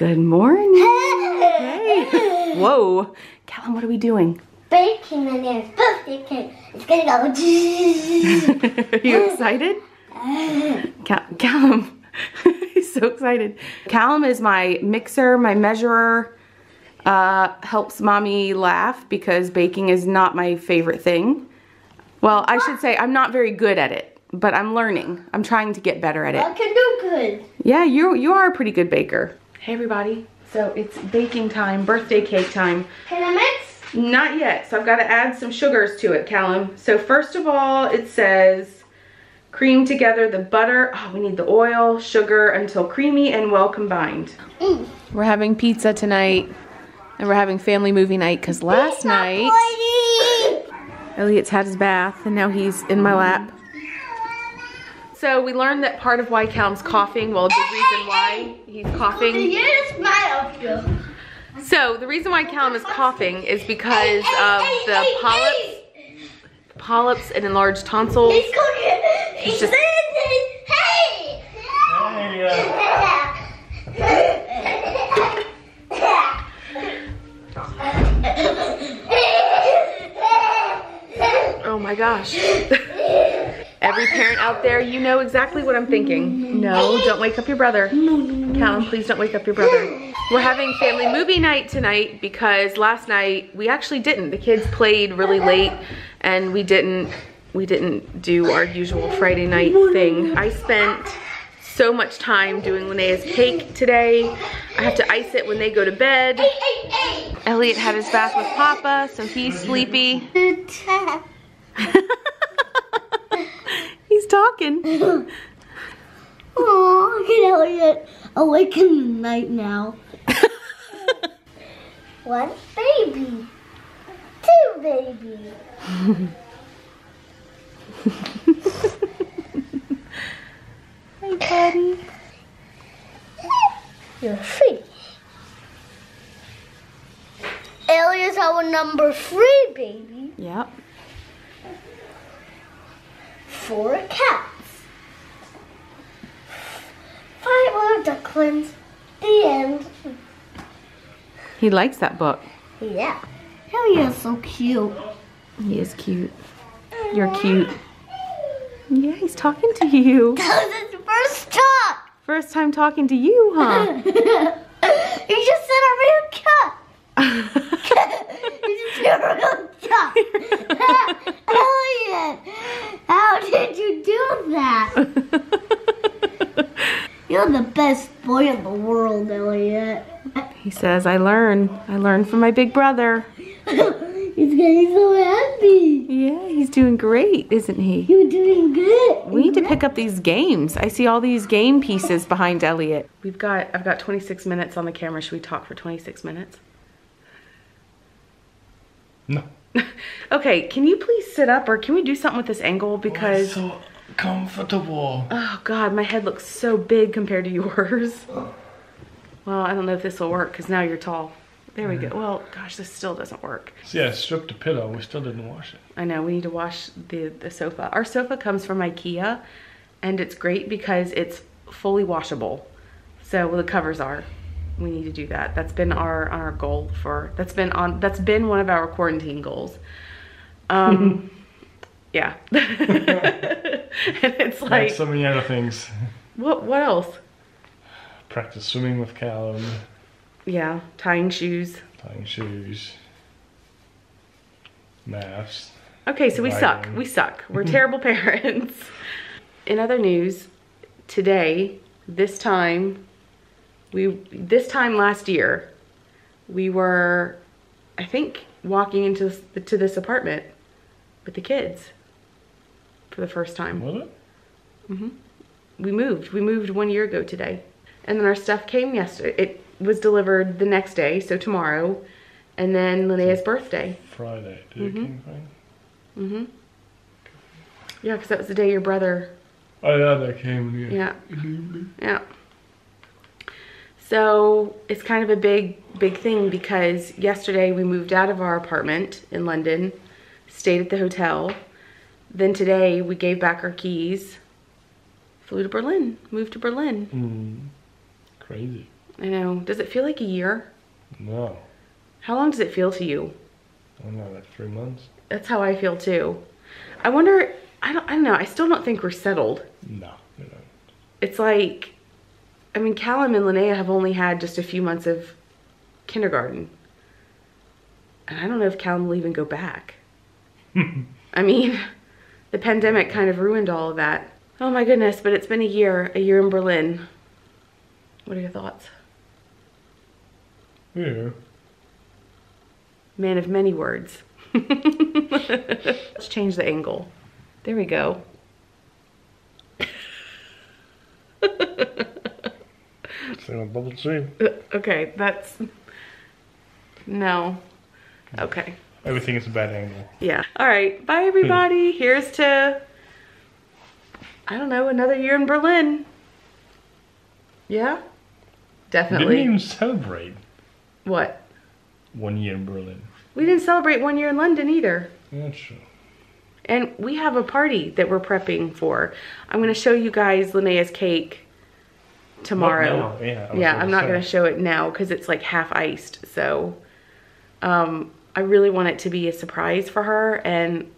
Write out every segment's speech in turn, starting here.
Good morning. hey. Whoa. Callum, what are we doing? Baking there's birthday cake. It's gonna go. are you excited? Cal Callum. He's so excited. Callum is my mixer, my measurer. Uh, helps mommy laugh because baking is not my favorite thing. Well, I should say I'm not very good at it, but I'm learning. I'm trying to get better at it. I can do good. Yeah, you you are a pretty good baker. Hey everybody. So it's baking time, birthday cake time. Can I mix? Not yet. So I've got to add some sugars to it, Callum. So first of all, it says cream together the butter. Oh, we need the oil, sugar until creamy and well combined. Mm. We're having pizza tonight. And we're having family movie night because last night Elliot's had his bath and now he's in my lap. So we learned that part of why Callum's coughing, well, the reason why he's coughing. Yes, my option. So the reason why Callum is coughing is because of the polyps, polyps and enlarged tonsils. He's just- Hey! Oh my gosh. Every parent out there, you know exactly what I'm thinking. No, don't wake up your brother. Callum, please don't wake up your brother. We're having family movie night tonight because last night we actually didn't. The kids played really late and we didn't we didn't do our usual Friday night thing. I spent so much time doing Linnea's cake today. I have to ice it when they go to bed. Elliot had his bath with Papa, so he's sleepy. He's talking. Oh, look at Elliot awake in the night now. One baby. Two baby. Hey, buddy. You're three. Elliot's our number three baby. Yep. Four cats. Five little ducklings. The end. He likes that book. Yeah. Elliot's so cute. He is cute. You're cute. Yeah, he's talking to you. That was his first talk. First time talking to you, huh? he just said a real cat. just said a real cat. Elliot, how did you do that? You're the best boy in the world, Elliot. he says, I learn. I learn from my big brother. He's getting so happy. Yeah, he's doing great, isn't he? You're doing good. We need to pick up these games. I see all these game pieces behind Elliot. We've got, I've got 26 minutes on the camera. Should we talk for 26 minutes? No. Okay, can you please sit up or can we do something with this angle oh, because so comfortable. oh god, my head looks so big compared to yours. Well, I don't know if this will work because now you're tall. There we go. Well, gosh, this still doesn't work. So yeah, stripped the pillow. We still didn't wash it. I know we need to wash the the sofa. Our sofa comes from IKEA, and it's great because it's fully washable. So well, the covers are. We need to do that. That's been our our goal for. That's been on. That's been one of our quarantine goals. Um, yeah. and it's Like so many other things. what? What else? Practice swimming with Callum, Yeah, tying shoes. tying shoes, maths. Okay, so we suck. We suck. We're terrible parents. In other news, today, this time, we this time last year, we were, I think, walking into this, to this apartment with the kids for the first time. Was it? Mhm. We moved. We moved one year ago today, and then our stuff came yesterday. It was delivered the next day, so tomorrow, and then Linnea's birthday. Friday. Did it came Friday? Mm-hmm. Yeah, because that was the day your brother Oh yeah, that came. Yeah. Yeah. Yeah. So it's kind of a big, big thing because yesterday we moved out of our apartment in London, stayed at the hotel. Then today we gave back our keys, flew to Berlin, moved to Berlin. Mm. Crazy. I know. Does it feel like a year? No. How long does it feel to you? I don't know, like three months? That's how I feel too. I wonder, I don't, I don't know. I still don't think we're settled. No. It's like, I mean, Callum and Linnea have only had just a few months of kindergarten. And I don't know if Callum will even go back. I mean, the pandemic kind of ruined all of that. Oh my goodness, but it's been a year, a year in Berlin. What are your thoughts? Yeah. Man of many words. Let's change the angle. There we go. My bubble tea? Uh, okay, that's... No. Okay. Everything is a bad angle. Yeah. All right. Bye, everybody. Hmm. Here's to, I don't know, another year in Berlin. Yeah? We Definitely. didn't even celebrate What? one year in Berlin. We didn't celebrate one year in London either. That's true. And we have a party that we're prepping for. I'm going to show you guys Linnea's cake tomorrow. Now, Yeah, yeah I'm not going to show it now because it's like half iced. So um, I really want it to be a surprise for her and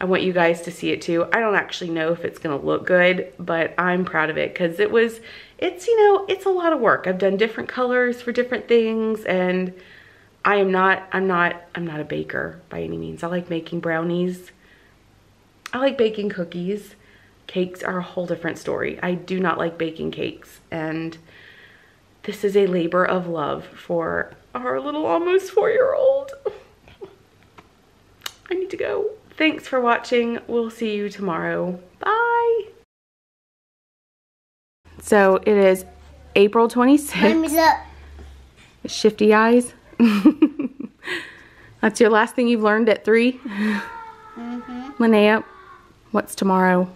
I want you guys to see it too. I don't actually know if it's going to look good, but I'm proud of it because it was, it's, you know, it's a lot of work. I've done different colors for different things and I am not, I'm not, I'm not a baker by any means. I like making brownies. I like baking cookies. Cakes are a whole different story. I do not like baking cakes and this is a labor of love for our little almost four-year-old. I need to go. Thanks for watching. We'll see you tomorrow. Bye. So it is April 26th. Shifty eyes. That's your last thing you've learned at 3 Mm-hmm. Linnea, what's tomorrow?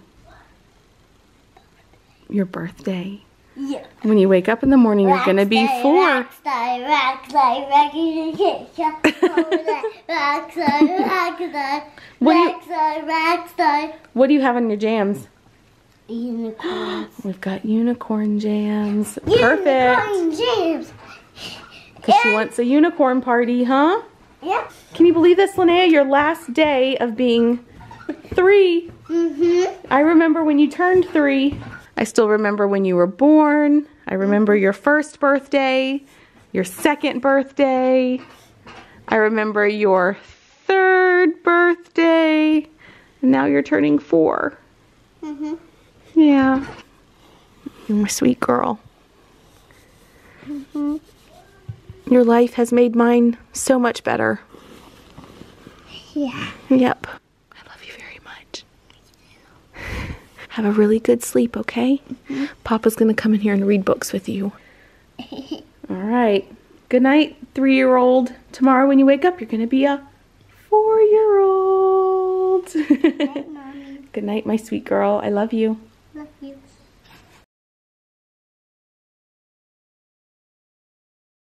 Your birthday. Yeah. When you wake up in the morning, you're gonna be four. What do you- rockstar, rockstar. What do you have on your jams? Unicorns. We've got unicorn jams. Perfect. Unicorn James. Because she wants a unicorn party, huh? Yeah. Can you believe this, Linnea? Your last day of being three. Mm-hmm. I remember when you turned three. I still remember when you were born. I remember your first birthday, your second birthday. I remember your third birthday. And now you're turning four. Mm-hmm. Yeah. You're my sweet girl. Mhm. Your life has made mine so much better. Yeah. Yep. I love you very much. Have a really good sleep, okay? Mm-hmm. Papa's gonna come in here and read books with you. All right. Good night, three year old. Tomorrow, when you wake up, you're gonna be a four year old. Mommy. good night, my sweet girl. I love you.